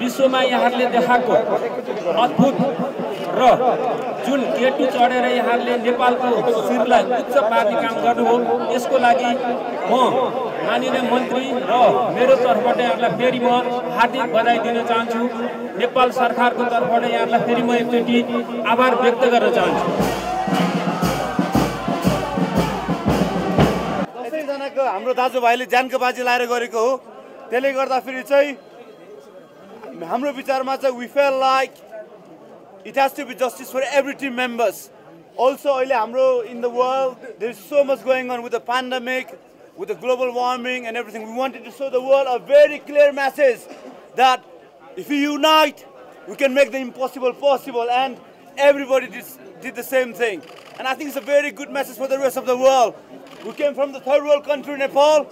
विश्वमा यहाँहरूले देखाएको अद्भुत र जुन केटु चढेर यहाँहरूले नेपालको शिरलाई उच्च पार्ने काम गर्नुभयो यसको लागि म माननीय मन्त्री र मेरो तर्फबाट यहाँलाई फेरि म हार्दिक बधाई दिन चाहन्छु। नेपाल सरकारको तर्फबाट यहाँलाई फेरि म एकचोटि आभार व्यक्त गर्न चाहन्छु। हाम्रो दाजुभाइले ज्यानको बाजी लाएर गरेको हो। त्यसले गर्दाखेरि चाहिँ हाम्रो विचारमा चाहिँ we feel like it has to be justice for every team members also अहिले हाम्रो in the world there is so much going on with the pandemic with the global warming and everything, we wanted to show the world a very clear message that if we unite, we can make the impossible possible. And everybody did, did the same thing. And I think it's a very good message for the rest of the world. We came from the third world country, Nepal,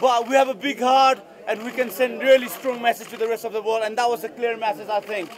but we have a big heart and we can send really strong message to the rest of the world. And that was a clear message, I think.